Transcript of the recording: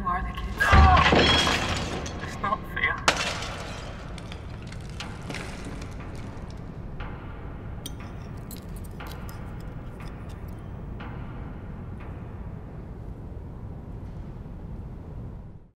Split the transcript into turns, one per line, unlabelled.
who are the kids?